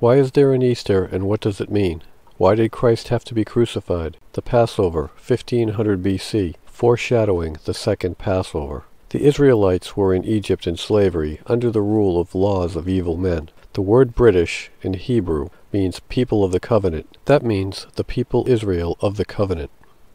Why is there an Easter and what does it mean? Why did Christ have to be crucified? The Passover, 1500 BC, foreshadowing the second Passover. The Israelites were in Egypt in slavery under the rule of laws of evil men. The word British in Hebrew means people of the covenant. That means the people Israel of the covenant.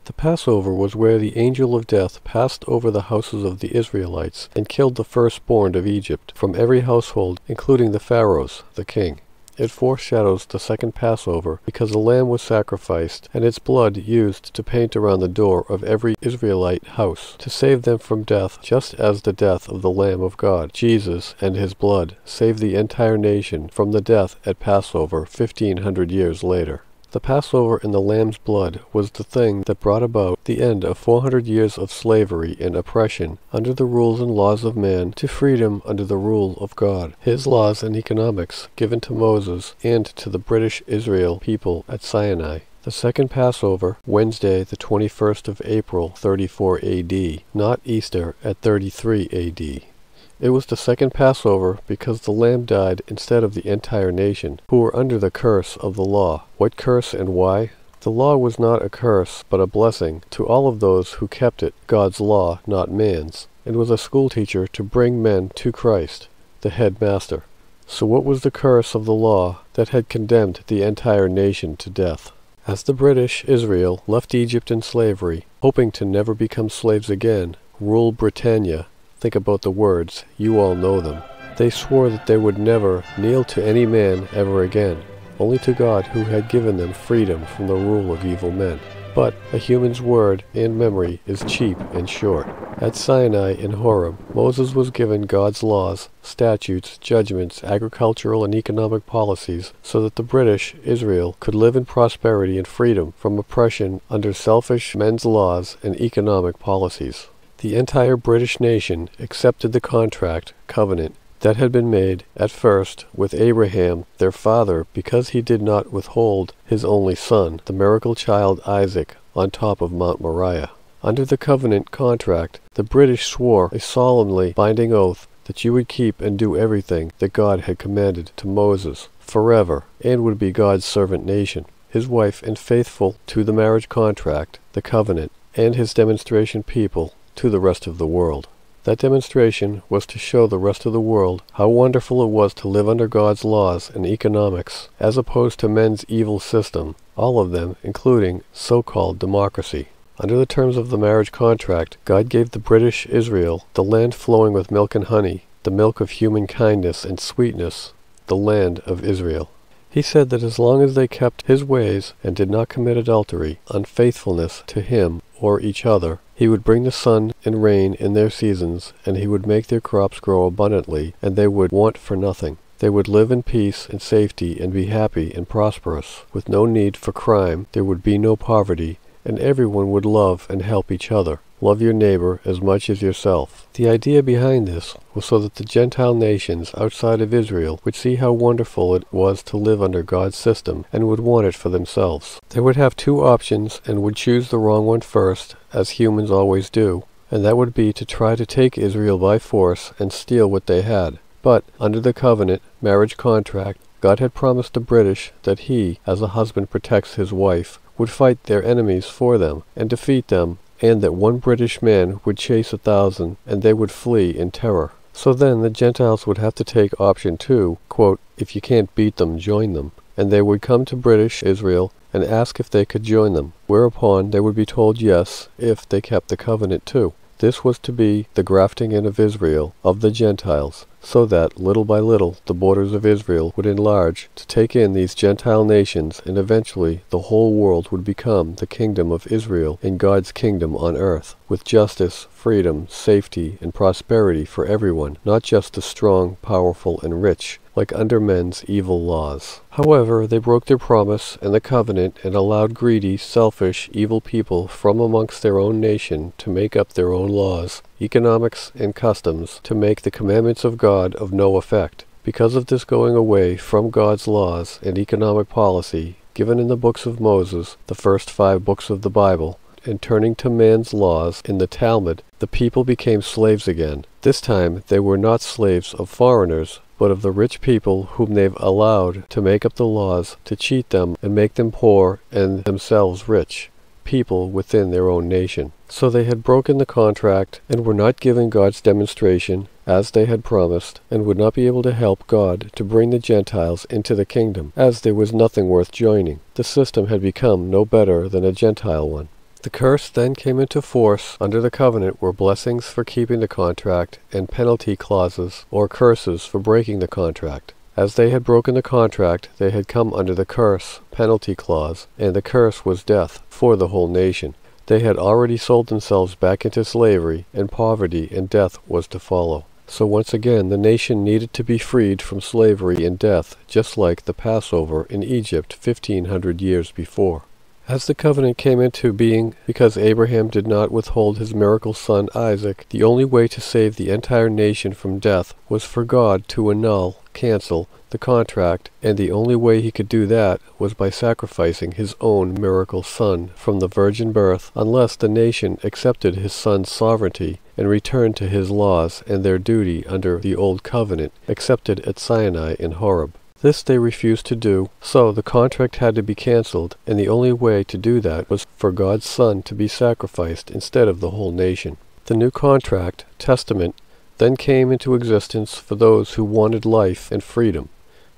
The Passover was where the angel of death passed over the houses of the Israelites and killed the firstborn of Egypt from every household, including the Pharaoh's, the king. It foreshadows the second Passover because a lamb was sacrificed and its blood used to paint around the door of every Israelite house to save them from death, just as the death of the Lamb of God, Jesus, and his blood saved the entire nation from the death at Passover fifteen hundred years later. The Passover and the lamb's blood was the thing that brought about the end of 400 years of slavery and oppression under the rules and laws of man to freedom under the rule of God. His laws and economics given to Moses and to the British Israel people at Sinai. The second Passover, Wednesday, the 21st of April, 34 AD, not Easter at 33 AD. It was the second Passover because the lamb died instead of the entire nation, who were under the curse of the law. What curse and why? The law was not a curse, but a blessing to all of those who kept it, God's law, not man's, and was a schoolteacher to bring men to Christ, the head master. So what was the curse of the law that had condemned the entire nation to death? As the British, Israel, left Egypt in slavery, hoping to never become slaves again, rule Britannia, Think about the words, you all know them. They swore that they would never kneel to any man ever again, only to God who had given them freedom from the rule of evil men. But a human's word and memory is cheap and short. At Sinai in Horeb, Moses was given God's laws, statutes, judgments, agricultural and economic policies, so that the British, Israel, could live in prosperity and freedom from oppression under selfish men's laws and economic policies. The entire British nation accepted the contract, covenant, that had been made, at first, with Abraham, their father, because he did not withhold his only son, the miracle child Isaac, on top of Mount Moriah. Under the covenant contract, the British swore a solemnly binding oath that you would keep and do everything that God had commanded to Moses forever, and would be God's servant nation, his wife and faithful to the marriage contract, the covenant, and his demonstration people to the rest of the world. That demonstration was to show the rest of the world how wonderful it was to live under God's laws and economics, as opposed to men's evil system, all of them including so-called democracy. Under the terms of the marriage contract, God gave the British Israel the land flowing with milk and honey, the milk of human kindness and sweetness, the land of Israel. He said that as long as they kept his ways and did not commit adultery, unfaithfulness to him or each other, he would bring the sun and rain in their seasons, and he would make their crops grow abundantly, and they would want for nothing. They would live in peace and safety and be happy and prosperous. With no need for crime, there would be no poverty, and everyone would love and help each other. Love your neighbor as much as yourself. The idea behind this was so that the Gentile nations outside of Israel would see how wonderful it was to live under God's system and would want it for themselves. They would have two options and would choose the wrong one first, as humans always do, and that would be to try to take Israel by force and steal what they had. But under the covenant, marriage contract, God had promised the British that he, as a husband protects his wife, would fight their enemies for them and defeat them and that one British man would chase a thousand, and they would flee in terror. So then the Gentiles would have to take option two, quote, if you can't beat them, join them. And they would come to British Israel and ask if they could join them, whereupon they would be told yes, if they kept the covenant too. This was to be the grafting in of Israel, of the Gentiles, so that, little by little, the borders of Israel would enlarge to take in these Gentile nations, and eventually the whole world would become the kingdom of Israel in God's kingdom on earth, with justice, freedom, safety, and prosperity for everyone, not just the strong, powerful, and rich, like under men's evil laws. However, they broke their promise and the covenant and allowed greedy, selfish, evil people from amongst their own nation to make up their own laws, economics, and customs to make the commandments of God of no effect. Because of this going away from God's laws and economic policy given in the books of Moses, the first five books of the Bible, and turning to man's laws in the Talmud, the people became slaves again. This time they were not slaves of foreigners, but of the rich people whom they've allowed to make up the laws, to cheat them and make them poor and themselves rich, people within their own nation. So they had broken the contract and were not giving God's demonstration as they had promised, and would not be able to help God to bring the Gentiles into the kingdom, as there was nothing worth joining. The system had become no better than a Gentile one. The curse then came into force under the covenant were blessings for keeping the contract and penalty clauses or curses for breaking the contract. As they had broken the contract, they had come under the curse penalty clause, and the curse was death for the whole nation. They had already sold themselves back into slavery, and poverty and death was to follow. So once again the nation needed to be freed from slavery and death, just like the Passover in Egypt fifteen hundred years before. As the covenant came into being because Abraham did not withhold his miracle son Isaac, the only way to save the entire nation from death was for God to annul, cancel, the contract, and the only way he could do that was by sacrificing his own miracle son from the virgin birth, unless the nation accepted his son's sovereignty and returned to his laws and their duty under the old covenant accepted at Sinai in Horeb. This they refused to do, so the contract had to be cancelled, and the only way to do that was for God's Son to be sacrificed instead of the whole nation. The new contract, testament, then came into existence for those who wanted life and freedom.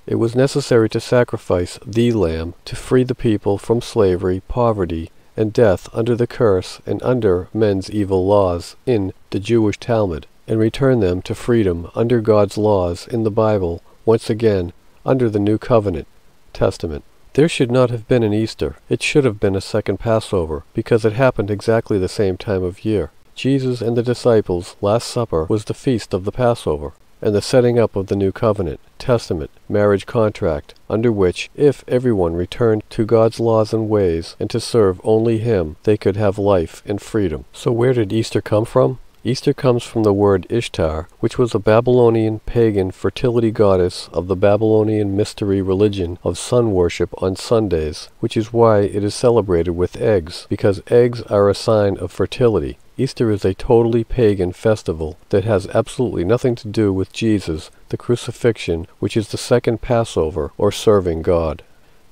It was necessary to sacrifice the Lamb to free the people from slavery, poverty, and death under the curse and under men's evil laws in the Jewish Talmud, and return them to freedom under God's laws in the Bible once again under the New Covenant Testament. There should not have been an Easter. It should have been a second Passover, because it happened exactly the same time of year. Jesus and the disciples' Last Supper was the feast of the Passover, and the setting up of the New Covenant, Testament, marriage contract, under which, if everyone returned to God's laws and ways, and to serve only Him, they could have life and freedom. So where did Easter come from? Easter comes from the word Ishtar, which was a Babylonian pagan fertility goddess of the Babylonian mystery religion of sun worship on Sundays, which is why it is celebrated with eggs, because eggs are a sign of fertility. Easter is a totally pagan festival that has absolutely nothing to do with Jesus, the crucifixion, which is the second Passover, or serving God.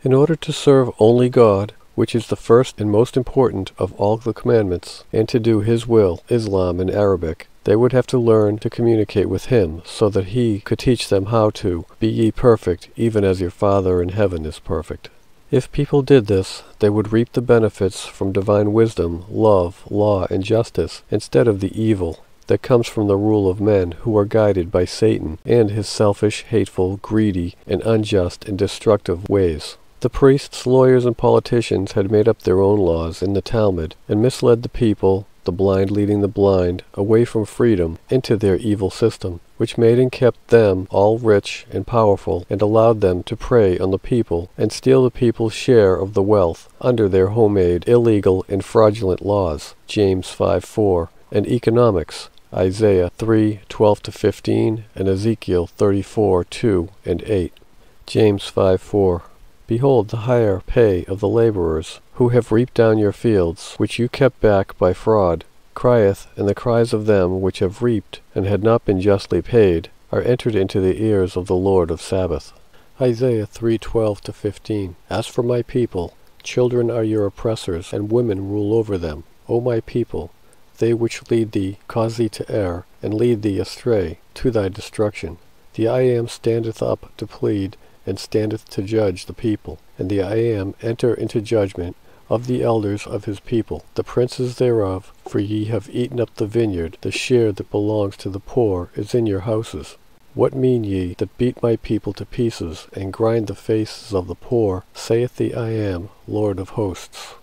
In order to serve only God, which is the first and most important of all the commandments, and to do his will, Islam in Arabic, they would have to learn to communicate with him, so that he could teach them how to be ye perfect, even as your Father in heaven is perfect. If people did this, they would reap the benefits from divine wisdom, love, law, and justice, instead of the evil that comes from the rule of men who are guided by Satan and his selfish, hateful, greedy, and unjust and destructive ways. The priests, lawyers, and politicians had made up their own laws in the Talmud, and misled the people, the blind leading the blind, away from freedom into their evil system, which made and kept them all rich and powerful, and allowed them to prey on the people, and steal the people's share of the wealth, under their homemade, illegal, and fraudulent laws. James 5 4 and economics. Isaiah 3, 12-15, and Ezekiel 34, 2 and 8. James 5, 4. Behold the higher pay of the labourers, who have reaped down your fields, which you kept back by fraud, crieth, and the cries of them which have reaped, and had not been justly paid, are entered into the ears of the Lord of Sabaoth. Isaiah 3:12-15 As for my people, children are your oppressors, and women rule over them. O my people, they which lead thee cause thee to err, and lead thee astray to thy destruction. The I am standeth up to plead, and standeth to judge the people. And the I am enter into judgment of the elders of his people, the princes thereof, for ye have eaten up the vineyard, the share that belongs to the poor is in your houses. What mean ye that beat my people to pieces, and grind the faces of the poor, saith the I am, Lord of hosts.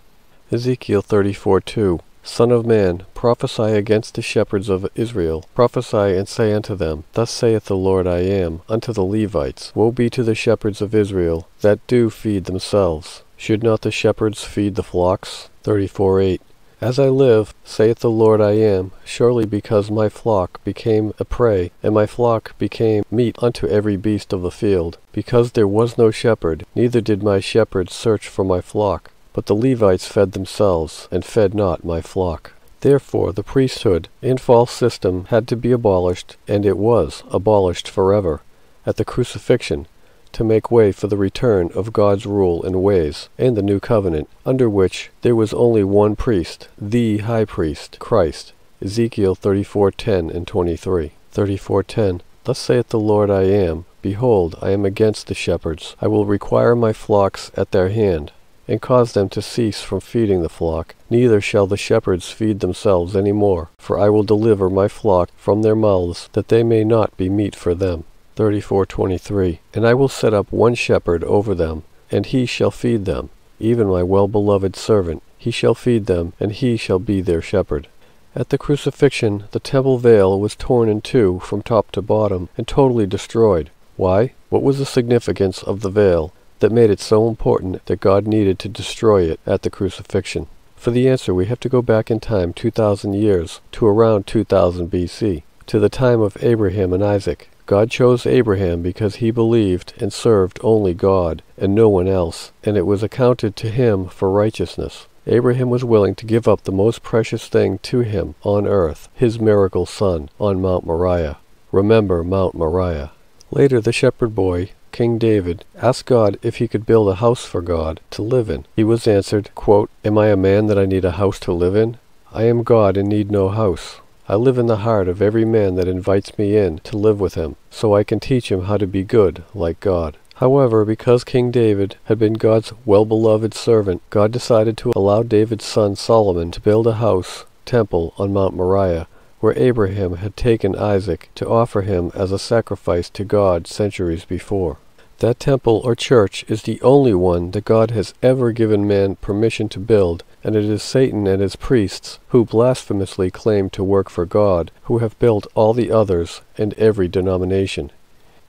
Ezekiel 34 2 Son of man, prophesy against the shepherds of Israel. Prophesy and say unto them, Thus saith the Lord I am, unto the Levites, Woe be to the shepherds of Israel, that do feed themselves. Should not the shepherds feed the flocks? 34 8. As I live, saith the Lord I am, surely because my flock became a prey, and my flock became meat unto every beast of the field, because there was no shepherd, neither did my shepherds search for my flock. But the Levites fed themselves, and fed not my flock. Therefore the priesthood, in false system, had to be abolished, and it was abolished forever. at the crucifixion to make way for the return of God's rule and ways, and the new covenant, under which there was only one priest, the high priest, Christ. Ezekiel 34:10 and 23. 34:10 Thus saith the Lord I am, Behold, I am against the shepherds. I will require my flocks at their hand, and cause them to cease from feeding the flock. Neither shall the shepherds feed themselves any more, for I will deliver my flock from their mouths, that they may not be meat for them. 34:23 And I will set up one shepherd over them, and he shall feed them, even my well-beloved servant. He shall feed them, and he shall be their shepherd. At the crucifixion, the temple veil was torn in two from top to bottom and totally destroyed. Why? What was the significance of the veil that made it so important that God needed to destroy it at the crucifixion? For the answer, we have to go back in time 2,000 years, to around 2000 BC, to the time of Abraham and Isaac. God chose Abraham because he believed and served only God and no one else, and it was accounted to him for righteousness. Abraham was willing to give up the most precious thing to him on earth, his miracle son, on Mount Moriah. Remember Mount Moriah. Later, the shepherd boy, King David, asked God if he could build a house for God to live in. He was answered, quote, Am I a man that I need a house to live in? I am God and need no house. I live in the heart of every man that invites me in to live with him, so I can teach him how to be good, like God. However, because King David had been God's well-beloved servant, God decided to allow David's son Solomon to build a house, temple, on Mount Moriah, where Abraham had taken Isaac to offer him as a sacrifice to God centuries before. That temple or church is the only one that God has ever given man permission to build, and it is Satan and his priests, who blasphemously claim to work for God, who have built all the others and every denomination.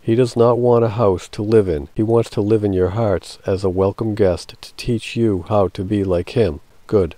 He does not want a house to live in. He wants to live in your hearts as a welcome guest to teach you how to be like him. Good.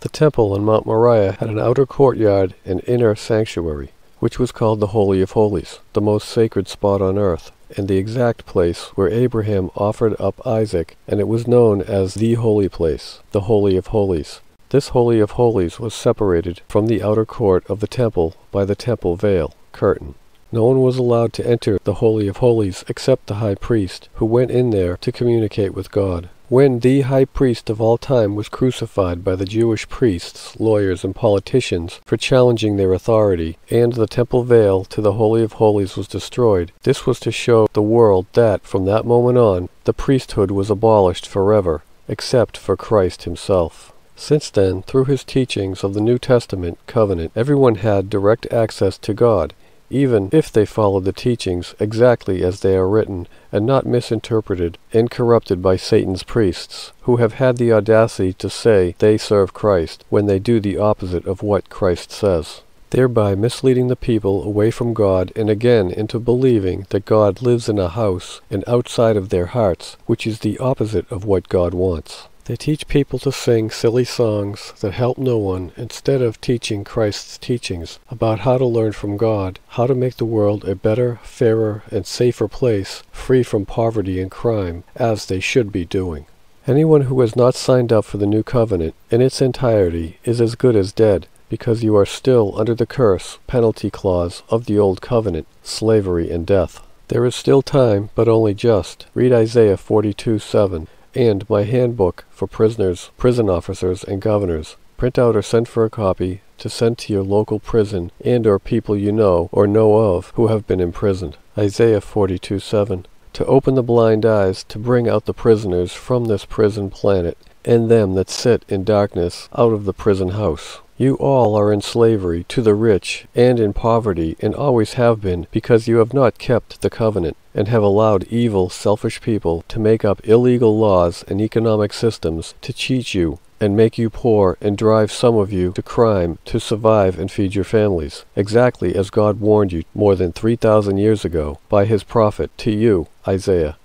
The temple on Mount Moriah had an outer courtyard and inner sanctuary, which was called the Holy of Holies, the most sacred spot on earth and the exact place where Abraham offered up Isaac, and it was known as the holy place, the Holy of Holies. This Holy of Holies was separated from the outer court of the temple by the temple veil, curtain. No one was allowed to enter the Holy of Holies except the high priest, who went in there to communicate with God. When the high priest of all time was crucified by the Jewish priests, lawyers, and politicians for challenging their authority, and the temple veil to the Holy of Holies was destroyed, this was to show the world that, from that moment on, the priesthood was abolished forever, except for Christ himself. Since then, through his teachings of the New Testament covenant, everyone had direct access to God, even if they follow the teachings exactly as they are written, and not misinterpreted and corrupted by Satan's priests, who have had the audacity to say they serve Christ when they do the opposite of what Christ says, thereby misleading the people away from God and again into believing that God lives in a house and outside of their hearts, which is the opposite of what God wants. They teach people to sing silly songs that help no one instead of teaching Christ's teachings about how to learn from God, how to make the world a better, fairer, and safer place, free from poverty and crime, as they should be doing. Anyone who has not signed up for the new covenant in its entirety is as good as dead, because you are still under the curse, penalty clause of the old covenant, slavery and death. There is still time, but only just. Read Isaiah 42 7 and my handbook for prisoners, prison officers, and governors. Print out or send for a copy to send to your local prison and or people you know or know of who have been imprisoned. Isaiah 42 7. To open the blind eyes, to bring out the prisoners from this prison planet, and them that sit in darkness out of the prison house. You all are in slavery to the rich and in poverty and always have been because you have not kept the covenant and have allowed evil, selfish people to make up illegal laws and economic systems to cheat you and make you poor and drive some of you to crime to survive and feed your families, exactly as God warned you more than 3,000 years ago by his prophet to you, Isaiah.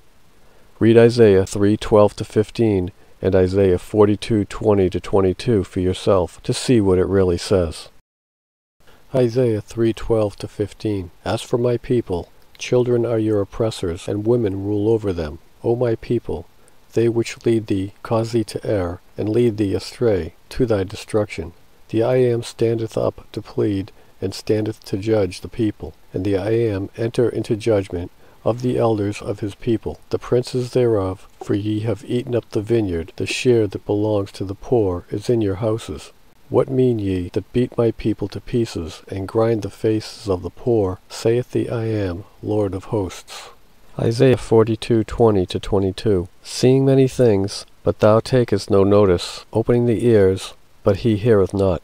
Read Isaiah 3:12 to 15 and Isaiah 42:20 to 22 for yourself to see what it really says. Isaiah 3:12 to 15 As for my people, children are your oppressors, and women rule over them. O my people, they which lead thee cause thee to err, and lead thee astray to thy destruction. The I am standeth up to plead, and standeth to judge the people, and the I am enter into judgment of the elders of his people, the princes thereof, for ye have eaten up the vineyard, the share that belongs to the poor is in your houses. What mean ye that beat my people to pieces, and grind the faces of the poor, saith the I am, Lord of hosts. Isaiah 42, 20-22 Seeing many things, but thou takest no notice, opening the ears, but he heareth not.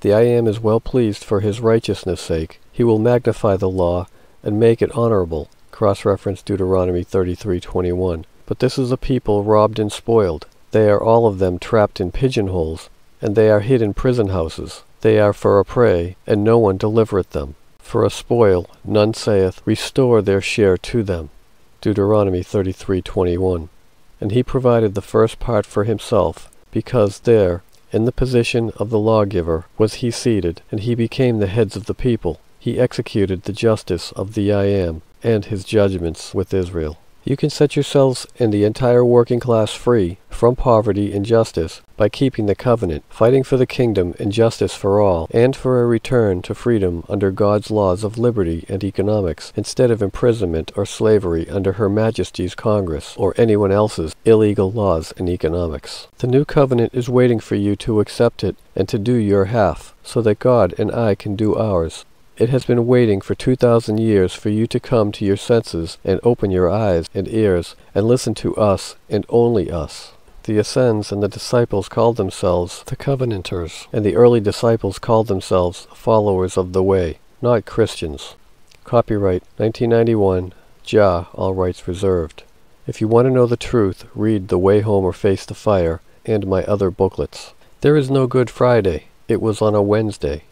The I am is well pleased for his righteousness' sake. He will magnify the law, and make it honorable. Cross-reference Deuteronomy 33:21. But this is a people robbed and spoiled. They are all of them trapped in pigeonholes, and they are hid in prison houses. They are for a prey, and no one delivereth them. For a spoil, none saith, Restore their share to them. Deuteronomy 33:21. And he provided the first part for himself, because there, in the position of the lawgiver, was he seated, and he became the heads of the people. He executed the justice of the I Am, and his judgments with Israel. You can set yourselves and the entire working class free from poverty and justice by keeping the covenant, fighting for the kingdom and justice for all, and for a return to freedom under God's laws of liberty and economics, instead of imprisonment or slavery under Her Majesty's Congress or anyone else's illegal laws and economics. The new covenant is waiting for you to accept it and to do your half, so that God and I can do ours. It has been waiting for two thousand years for you to come to your senses and open your eyes and ears and listen to us and only us. The Essenes and the disciples called themselves the Covenanters, and the early disciples called themselves followers of the way, not Christians. Copyright 1991, Jah, all rights reserved. If you want to know the truth, read The Way Home or Face the Fire and my other booklets. There is no Good Friday. It was on a Wednesday.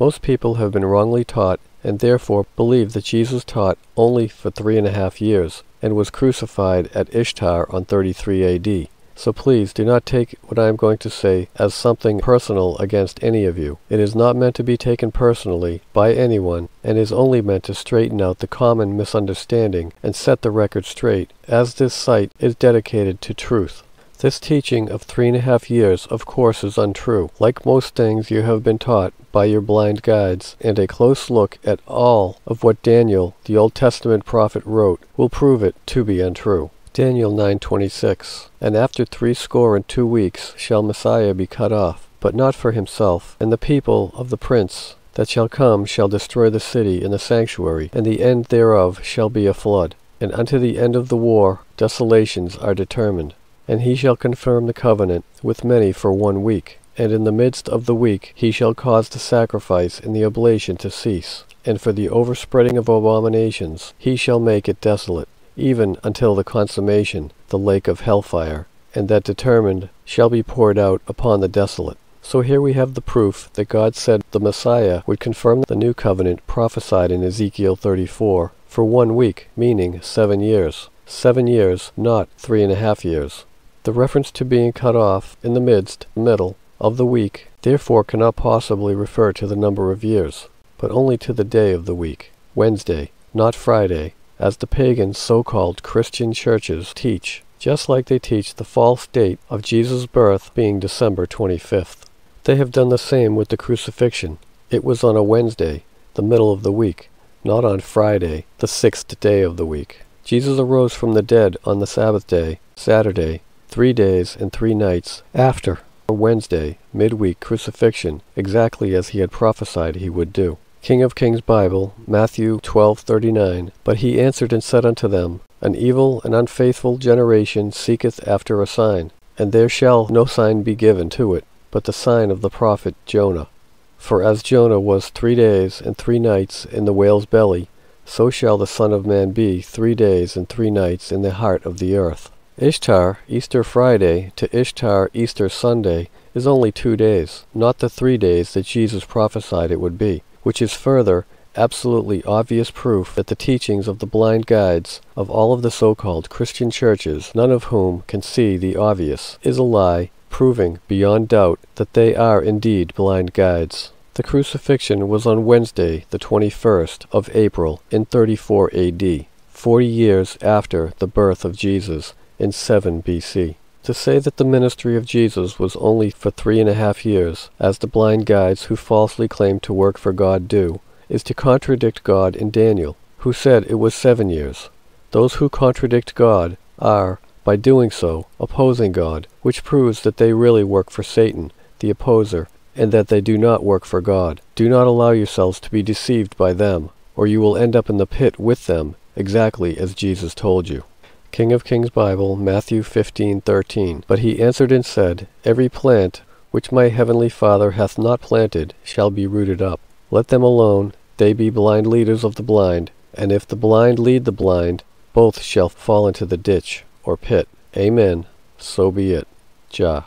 Most people have been wrongly taught and therefore believe that Jesus taught only for three and a half years and was crucified at Ishtar on 33 AD. So please do not take what I am going to say as something personal against any of you. It is not meant to be taken personally by anyone and is only meant to straighten out the common misunderstanding and set the record straight, as this site is dedicated to truth. This teaching of three and a half years of course is untrue, like most things you have been taught by your blind guides, and a close look at all of what Daniel, the Old Testament prophet, wrote will prove it to be untrue. Daniel 9:26 And after threescore and two weeks shall Messiah be cut off, but not for himself, and the people of the prince that shall come shall destroy the city and the sanctuary, and the end thereof shall be a flood. And unto the end of the war desolations are determined. And he shall confirm the covenant with many for one week. And in the midst of the week he shall cause the sacrifice and the oblation to cease. And for the overspreading of abominations he shall make it desolate, even until the consummation, the lake of hellfire, and that determined shall be poured out upon the desolate. So here we have the proof that God said the Messiah would confirm the new covenant prophesied in Ezekiel 34 for one week, meaning seven years. Seven years, not three and a half years. The reference to being cut off in the midst, middle, of the week therefore cannot possibly refer to the number of years, but only to the day of the week, Wednesday, not Friday, as the pagan so-called Christian churches teach, just like they teach the false date of Jesus' birth being December 25th. They have done the same with the crucifixion. It was on a Wednesday, the middle of the week, not on Friday, the sixth day of the week. Jesus arose from the dead on the Sabbath day, Saturday, three days and three nights after Wednesday, midweek crucifixion, exactly as he had prophesied he would do. King of Kings Bible, Matthew 12:39. But he answered and said unto them, An evil and unfaithful generation seeketh after a sign, and there shall no sign be given to it, but the sign of the prophet Jonah. For as Jonah was three days and three nights in the whale's belly, so shall the Son of Man be three days and three nights in the heart of the earth. Ishtar, Easter Friday, to Ishtar, Easter Sunday, is only two days, not the three days that Jesus prophesied it would be, which is further absolutely obvious proof that the teachings of the blind guides of all of the so-called Christian churches, none of whom can see the obvious, is a lie, proving beyond doubt that they are indeed blind guides. The crucifixion was on Wednesday, the 21st of April, in 34 AD, forty years after the birth of Jesus, in 7 BC. To say that the ministry of Jesus was only for three and a half years, as the blind guides who falsely claim to work for God do, is to contradict God in Daniel, who said it was seven years. Those who contradict God are, by doing so, opposing God, which proves that they really work for Satan, the opposer, and that they do not work for God. Do not allow yourselves to be deceived by them, or you will end up in the pit with them, exactly as Jesus told you. King of Kings Bible, Matthew 15:13. But he answered and said, Every plant which my heavenly Father hath not planted shall be rooted up. Let them alone, they be blind leaders of the blind, and if the blind lead the blind, both shall fall into the ditch, or pit. Amen. So be it. Jah.